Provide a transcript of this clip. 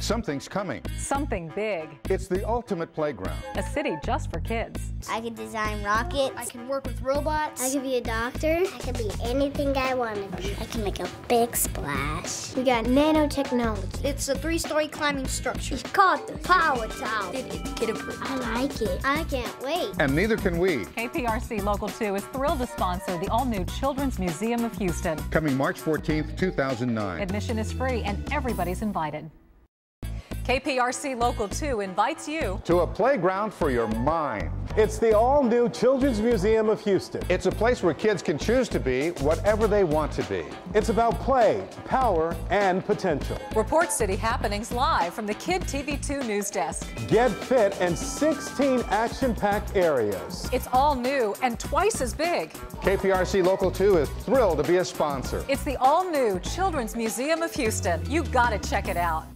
Something's coming. Something big. It's the ultimate playground. A city just for kids. I can design rockets. I can work with robots. I can be a doctor. I can be anything I want to be. I can make a big splash. We got nanotechnology. It's a three-story climbing structure. It's called the Power Tower. It, it's kid-approved. I like it. I can't wait. And neither can we. KPRC Local 2 is thrilled to sponsor the all-new Children's Museum of Houston. Coming March 14th, 2009. Admission is free and everybody's invited. KPRC Local 2 invites you To a playground for your mind. It's the all new Children's Museum of Houston. It's a place where kids can choose to be whatever they want to be. It's about play, power, and potential. Report City happenings live from the Kid TV2 news desk. Get fit and 16 action packed areas. It's all new and twice as big. KPRC Local 2 is thrilled to be a sponsor. It's the all-new Children's Museum of Houston. You gotta check it out.